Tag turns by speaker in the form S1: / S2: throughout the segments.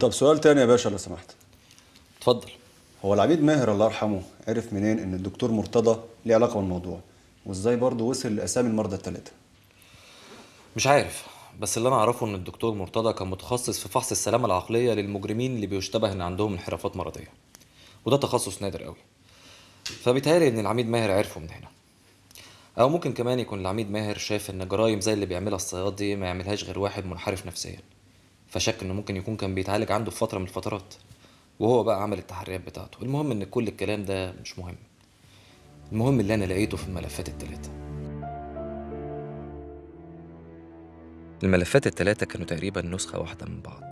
S1: طب سؤال تاني يا باشا لو سمحت.
S2: اتفضل.
S1: هو العميد ماهر الله يرحمه عرف منين إن الدكتور مرتضى ليه علاقة بالموضوع؟ وإزاي برضه وصل لأسامي المرضى الثلاثه
S2: مش عارف بس اللي أنا أعرفه إن الدكتور مرتضى كان متخصص في فحص السلامة العقلية للمجرمين اللي بيشتبه إن عندهم انحرافات مرضية. وده تخصص نادر قوي فبيتهيألي إن العميد ماهر عرفه من هنا. أو ممكن كمان يكون العميد ماهر شايف إن جرائم زي اللي بيعملها الصياد دي ما يعملهاش غير واحد منحرف نفسيا. فشك إنه ممكن يكون كان بيتعالج عنده في فترة من الفترات وهو بقى عمل التحريات بتاعته. المهم إن كل الكلام ده مش مهم. المهم اللي أنا لقيته في الملفات التلاتة. الملفات التلاتة كانوا تقريبا نسخة واحدة من بعض.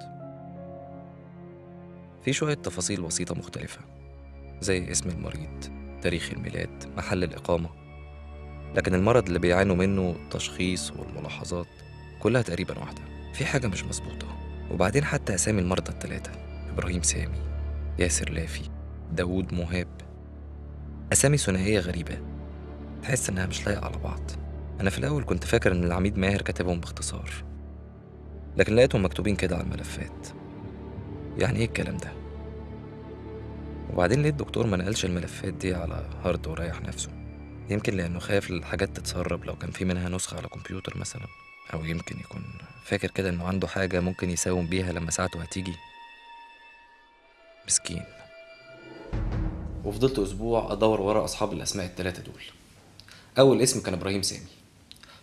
S2: في شوية تفاصيل بسيطة مختلفة زي اسم المريض تاريخ الميلاد محل الإقامة. لكن المرض اللي بيعانوا منه التشخيص والملاحظات كلها تقريبا واحدة. في حاجة مش مظبوطة. وبعدين حتى أسامي المرضى التلاتة إبراهيم سامي ياسر لافي داوود مهاب أسامي ثنائية غريبة تحس إنها مش لايقة على بعض أنا في الأول كنت فاكر إن العميد ماهر كاتبهم باختصار لكن لقيتهم مكتوبين كده على الملفات يعني إيه الكلام ده؟ وبعدين ليه الدكتور ما نقلش الملفات دي على هارد وريح نفسه؟ يمكن لأنه خايف الحاجات تتسرب لو كان في منها نسخة على كمبيوتر مثلا أو يمكن يكون فاكر كده إنه عنده حاجة ممكن يساوم بيها لما ساعته هتيجي. مسكين. وفضلت أسبوع أدور ورا أصحاب الأسماء التلاتة دول. أول اسم كان إبراهيم سامي.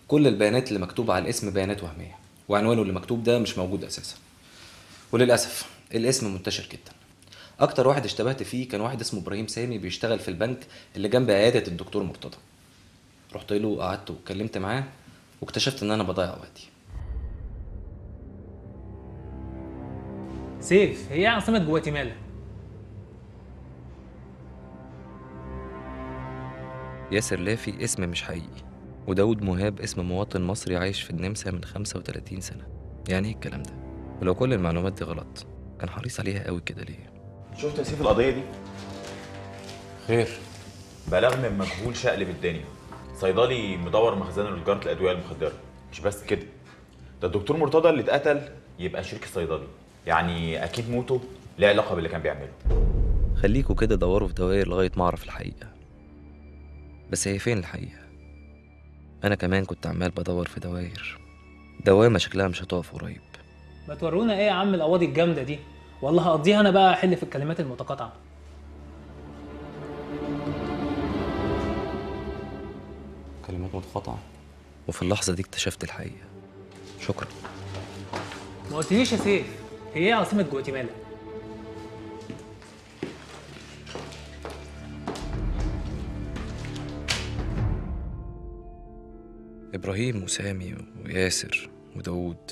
S2: كل البيانات اللي مكتوبة على الاسم بيانات وهمية وعنوانه اللي مكتوب ده مش موجود أساسا. وللأسف الاسم منتشر جدا. أكتر واحد اشتبهت فيه كان واحد اسمه إبراهيم سامي بيشتغل في البنك اللي جنب عيادة الدكتور مرتضى. رحت له وقعدت واتكلمت معاه واكتشفت إن أنا بضيع وقتي.
S3: سيف هي عاصمة جواتيمالا؟
S2: ياسر لافي اسم مش حقيقي وداود مهاب اسم مواطن مصري عايش في النمسا من 35 سنة. يعني إيه الكلام ده؟ ولو كل المعلومات دي غلط كان حريص عليها قوي كده ليه؟
S4: شفت يا سيف القضية دي؟
S2: خير.
S4: بلاغ من مجهول شقلب الدنيا. صيدلي مدور مخزنه لتجارة الأدوية المخدرة. مش بس كده. ده الدكتور مرتضى اللي اتقتل يبقى شريك الصيدلي يعني أكيد موته ليه علاقة باللي كان بيعمله.
S2: خليكوا كده دوروا في دوائر لغاية ما أعرف الحقيقة. بس هي فين الحقيقة؟ أنا كمان كنت عمال بدور في دوائر. دوامة شكلها مش هتقف قريب.
S3: ما تورونا إيه يا عم القواضي الجامدة دي؟ والله هقضيها أنا بقى أحل في الكلمات المتقاطعة.
S2: كلمات متقاطعة. وفي اللحظة دي اكتشفت الحقيقة. شكرا.
S3: ما قلتليش يا سيف هي إيه عاصمة جواتيمالا؟
S2: إبراهيم وسامي وياسر وداود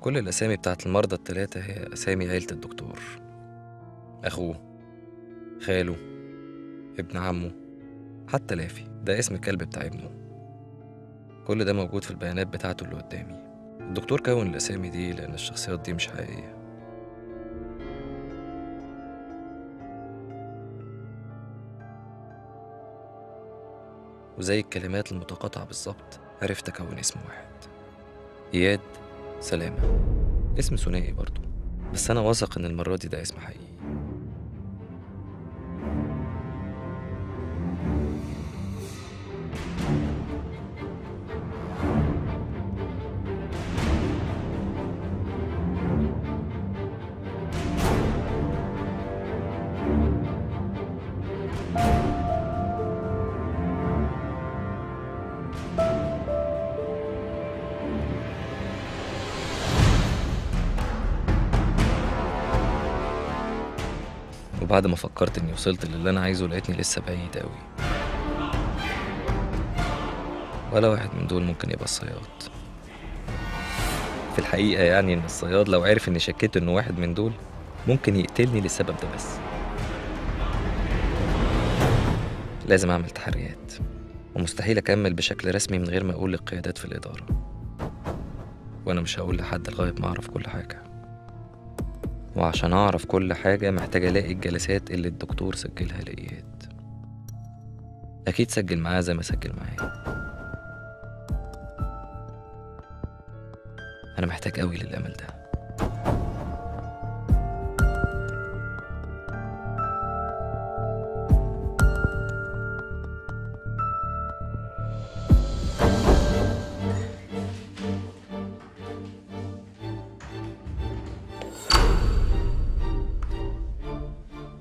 S2: كل الأسامي بتاعت المرضى التلاتة هي أسامي عيلة الدكتور. أخوه خاله ابن عمه حتى لافي. ده اسم الكلب بتاع ابنه. كل ده موجود في البيانات بتاعته اللي قدامي. الدكتور كون الأسامي دي لأن الشخصيات دي مش حقيقية. وزي الكلمات المتقاطعة بالظبط عرفت أكون اسم واحد. إياد سلامة. اسم ثنائي برضه بس أنا واثق إن المرة دي ده اسم حقيقي. وبعد ما فكرت إني وصلت للي أنا عايزه لقيتني لسه بعيد أوي. ولا واحد من دول ممكن يبقى الصياد. في الحقيقة يعني إن الصياد لو عرف إني شكيت إنه واحد من دول ممكن يقتلني للسبب ده بس. لازم أعمل تحريات ومستحيل أكمل بشكل رسمي من غير ما أقول للقيادات في الإدارة. وأنا مش هقول لحد لغاية ما أعرف كل حاجة. وعشان أعرف كل حاجة محتاج ألاقي الجلسات اللي الدكتور سجلها لإياد أكيد سجل معاه زي ما سجل معايا. أنا محتاج أوي للأمل ده.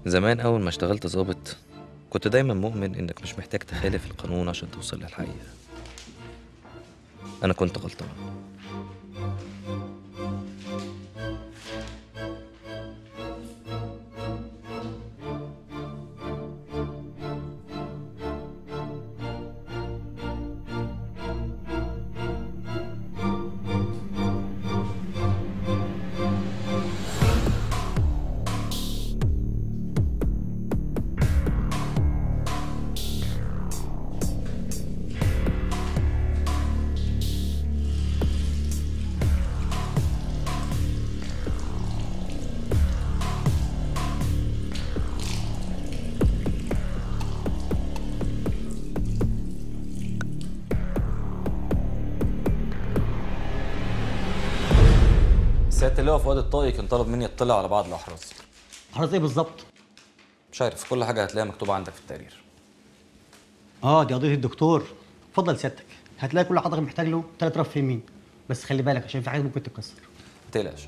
S2: زمان أول ما اشتغلت ظابط كنت دايما مؤمن إنك مش محتاج تخالف القانون عشان توصل للحقيقة. أنا كنت غلطان.
S5: سيادة اللواء فؤاد الطائي كان طلب مني اطلع على بعض الأحراز.
S6: حضرتك إيه بالظبط؟
S5: مش عارف كل حاجة هتلاقيها مكتوبة عندك في التقرير.
S6: آه دي قضية الدكتور. اتفضل سيادتك. هتلاقي كل حضرتك محتاج له ثلاث رف يمين. بس خلي بالك عشان في حاجات ممكن تتكسر.
S5: ما تقلقش.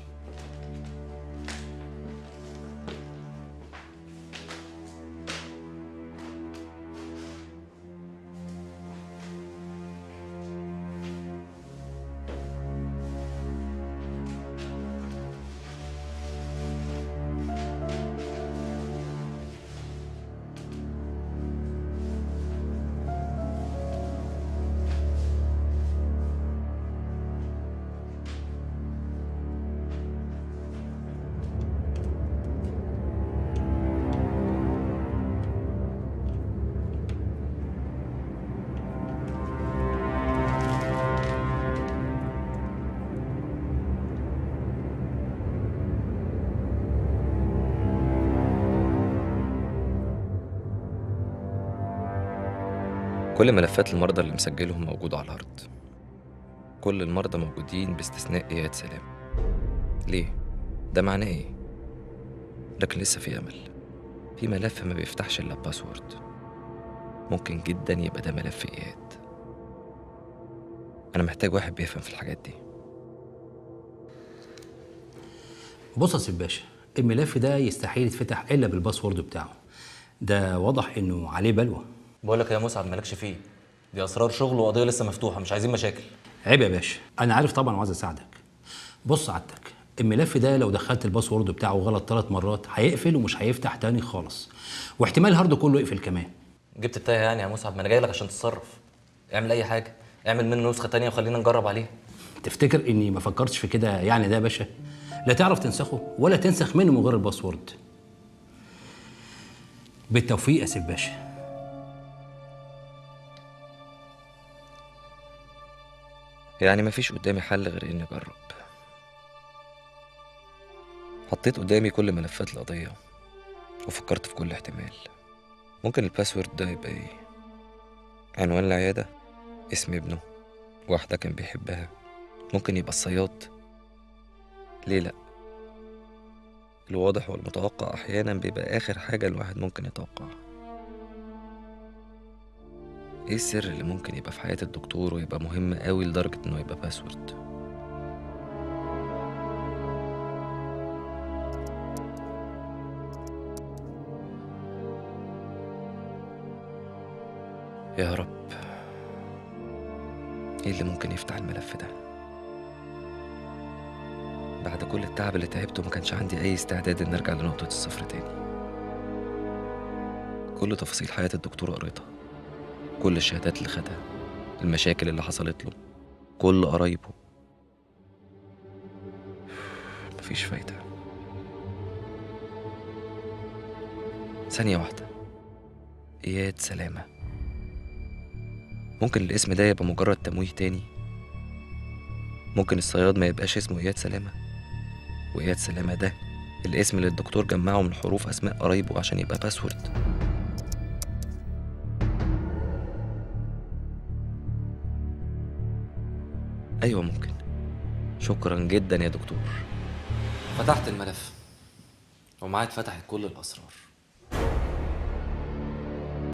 S2: كل ملفات المرضى اللي مسجلهم موجودة على ال hard كل المرضى موجودين باستثناء إياد سلام. ليه؟ ده معناه إيه؟ لكن لسه في أمل. في ملف ما بيفتحش إلا password ممكن جدا يبقى ده ملف إياد. أنا محتاج واحد بيفهم في الحاجات دي.
S7: بص يا باشا الملف ده يستحيل يتفتح إلا بال password بتاعه. ده واضح إنه عليه بلوى.
S5: بقول لك يا مسعد مالكش فيه. دي أسرار شغل وقضية لسه مفتوحة مش عايزين مشاكل.
S7: عيب يا باشا. أنا عارف طبعا وعايز أساعدك. بص عادتك الملف ده لو دخلت الباسورد بتاعه غلط ثلاث مرات هيقفل ومش هيفتح تاني خالص. واحتمال هارده كله يقفل كمان.
S5: جبت التايه يعني يا مسعد ما أنا جاي لك عشان تتصرف. اعمل أي حاجة. اعمل منه نسخة تانية وخلينا نجرب عليها.
S7: تفتكر إني ما فكرتش في كده يعني ده يا باشا؟ لا تعرف تنسخه ولا تنسخ منه من غير ال password بالتوفيق يا سيد باشا.
S2: يعني مفيش قدامي حل غير إني أجرب. حطيت قدامي كل ملفات القضية وفكرت في كل احتمال. ممكن ال password ده يبقى إيه؟ عنوان العيادة؟ اسم ابنه؟ واحدة كان بيحبها؟ ممكن يبقى الصياد؟ ليه لأ؟ الواضح والمتوقع أحيانا بيبقى آخر حاجة الواحد ممكن يتوقعها. إيه السر اللي ممكن يبقى في حياة الدكتور ويبقى مهم قوي لدرجة إنه يبقى باسورد يا رب. إيه اللي ممكن يفتح الملف ده؟ بعد كل التعب اللي تعبته ما كانش عندي أي استعداد ان أرجع لنقطة الصفر تاني. كل تفاصيل حياة الدكتور قريتها. كل الشهادات اللي خدها المشاكل اللي حصلت له كل قرايبه. مفيش فايدة. ثانية واحدة. إياد سلامة. ممكن الاسم ده يبقى مجرد تمويه تاني؟ ممكن الصياد ما يبقاش اسمه إياد سلامة؟ وإياد سلامة ده الاسم اللي الدكتور جمعه من حروف أسماء قرايبه عشان يبقى باسورد. أيوة ممكن. شكرا جدا يا دكتور.
S5: فتحت الملف. ومعاك فتحت كل الأسرار.